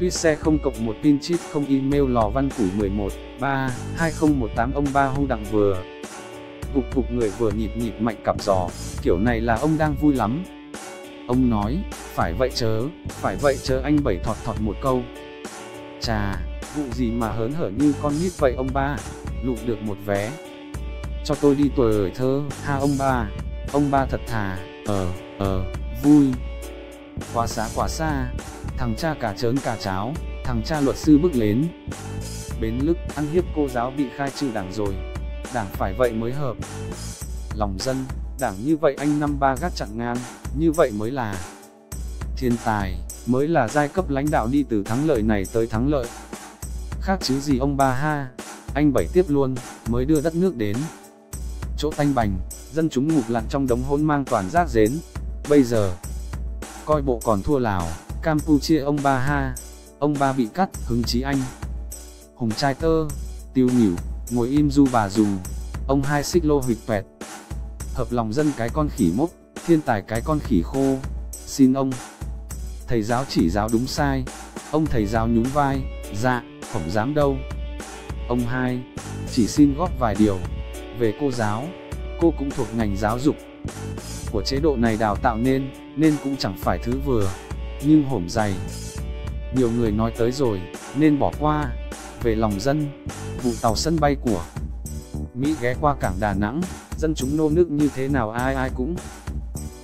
Tuyết xe không cộng một pin chip không email lò văn củi 11, 3, 2018 ông ba hung đặng vừa. Cục cục người vừa nhịp nhịp mạnh cặp giò, kiểu này là ông đang vui lắm. Ông nói, phải vậy chớ, phải vậy chớ anh bảy thọt thọt một câu. Chà, vụ gì mà hớn hở như con nít vậy ông ba, lụm được một vé. Cho tôi đi tuổi thơ, ha ông ba, ông ba thật thà, ờ, ờ, vui. Quá xá quá xa, thằng cha cả trớn cả cháo, thằng cha luật sư bước lên. Bến lức, ăn hiếp cô giáo bị khai trừ đảng rồi, đảng phải vậy mới hợp. Lòng dân, đảng như vậy anh năm ba gác chặn ngang, như vậy mới là thiên tài, mới là giai cấp lãnh đạo đi từ thắng lợi này tới thắng lợi. Khác chứ gì ông ba ha, anh bảy tiếp luôn, mới đưa đất nước đến. Chỗ tanh bành, dân chúng ngục lặn trong đống hỗn mang toàn rác rến. Bây giờ, coi bộ còn thua Lào, Campuchia ông ba ha, ông ba bị cắt, hứng chí anh. Hùng trai tơ, tiêu nhỉu, ngồi im du bà dù, ông hai xích lô huyệt tuẹt. Hợp lòng dân cái con khỉ mốc, thiên tài cái con khỉ khô, xin ông. Thầy giáo chỉ giáo đúng sai, ông thầy giáo nhún vai, dạ, không dám đâu. Ông hai, chỉ xin góp vài điều, về cô giáo, cô cũng thuộc ngành giáo dục. Của chế độ này đào tạo nên, nên cũng chẳng phải thứ vừa, nhưng hổm dày. Nhiều người nói tới rồi, nên bỏ qua. Về lòng dân, vụ tàu sân bay của Mỹ ghé qua cảng Đà Nẵng, dân chúng nô nước như thế nào ai ai cũng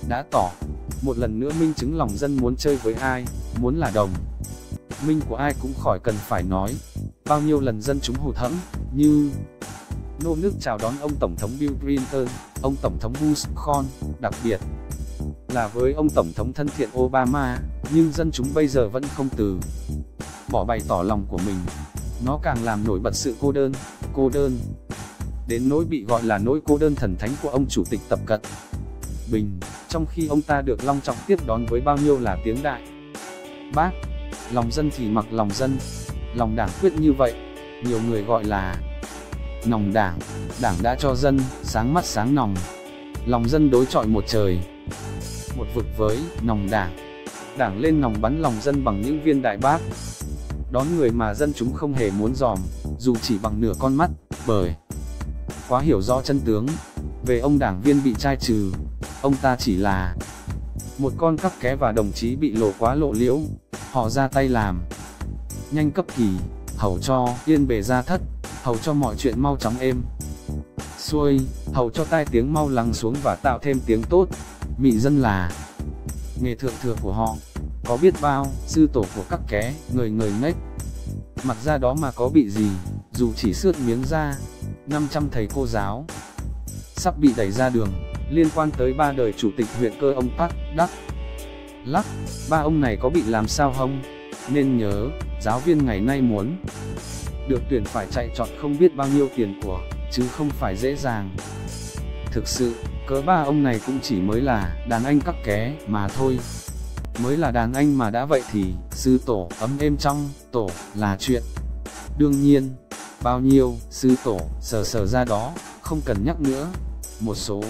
đã tỏ. Một lần nữa minh chứng lòng dân muốn chơi với ai, muốn là đồng. Minh của ai cũng khỏi cần phải nói. Bao nhiêu lần dân chúng hụt hẫng, như nô nước chào đón ông Tổng thống Bill Clinton, ông Tổng thống Bush Con, đặc biệt là với ông Tổng thống thân thiện Obama, nhưng dân chúng bây giờ vẫn không từ bỏ bày tỏ lòng của mình. Nó càng làm nổi bật sự cô đơn, cô đơn. Đến nỗi bị gọi là nỗi cô đơn thần thánh của ông Chủ tịch Tập Cận Bình, trong khi ông ta được long trọng tiếp đón với bao nhiêu là tiếng đại. Bác, lòng dân thì mặc lòng dân, lòng đảng quyết như vậy, nhiều người gọi là nòng đảng, đảng đã cho dân, sáng mắt sáng nòng. Lòng dân đối chọi một trời, một vực với nòng đảng. Đảng lên nòng bắn lòng dân bằng những viên đại bác. Đón người mà dân chúng không hề muốn dòm, dù chỉ bằng nửa con mắt, bởi quá hiểu rõ chân tướng. Về ông đảng viên bị trai trừ, ông ta chỉ là một con cắp ké và đồng chí bị lộ quá lộ liễu, họ ra tay làm. Nhanh cấp kỳ, hầu cho yên bề ra thất, hầu cho mọi chuyện mau chóng êm. Xuôi, hầu cho tai tiếng mau lắng xuống và tạo thêm tiếng tốt. Mị dân là nghề thượng thừa của họ. Có biết bao, sư tổ của các ké, người người ngách. Mặc ra đó mà có bị gì, dù chỉ sướt miếng da. 500 thầy cô giáo sắp bị đẩy ra đường, liên quan tới ba đời chủ tịch huyện cơ ông Park, Đắc. Lắc, ba ông này có bị làm sao không? Nên nhớ, giáo viên ngày nay muốn được tuyển phải chạy chọn không biết bao nhiêu tiền của, chứ không phải dễ dàng. Thực sự, cỡ ba ông này cũng chỉ mới là đàn anh các ké mà thôi. Mới là đàn anh mà đã vậy thì, sư tổ ấm êm trong, tổ là chuyện. Đương nhiên, bao nhiêu, sư tổ, sờ sờ ra đó, không cần nhắc nữa. Một số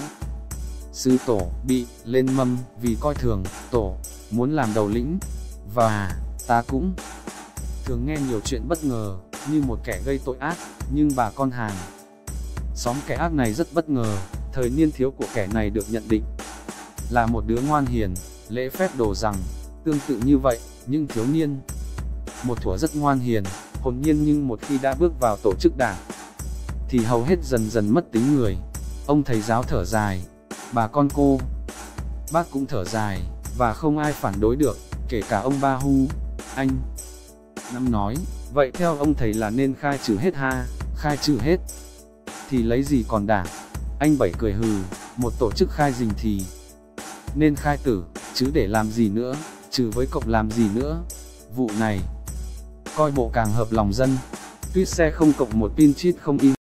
sư tổ bị lên mâm vì coi thường tổ muốn làm đầu lĩnh và ta cũng thường nghe nhiều chuyện bất ngờ như một kẻ gây tội ác nhưng bà con hàng xóm kẻ ác này rất bất ngờ thời niên thiếu của kẻ này được nhận định là một đứa ngoan hiền lễ phép đồ rằng tương tự như vậy nhưng thiếu niên một thủa rất ngoan hiền hồn nhiên nhưng một khi đã bước vào tổ chức đảng thì hầu hết dần dần mất tính người ông thầy giáo thở dài bà con cô. Bác cũng thở dài, và không ai phản đối được, kể cả ông Ba Hu, anh. Năm nói, vậy theo ông thầy là nên khai trừ hết ha, khai trừ hết. Thì lấy gì còn đảng? Anh Bảy cười hừ, một tổ chức khai dình thì nên khai tử, chứ để làm gì nữa, trừ với cộng làm gì nữa. Vụ này, coi bộ càng hợp lòng dân. Tuyết xe không cộng một pin chít không in